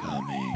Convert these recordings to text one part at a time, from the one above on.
Coming.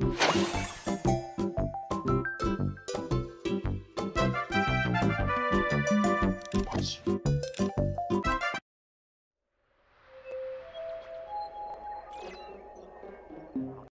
you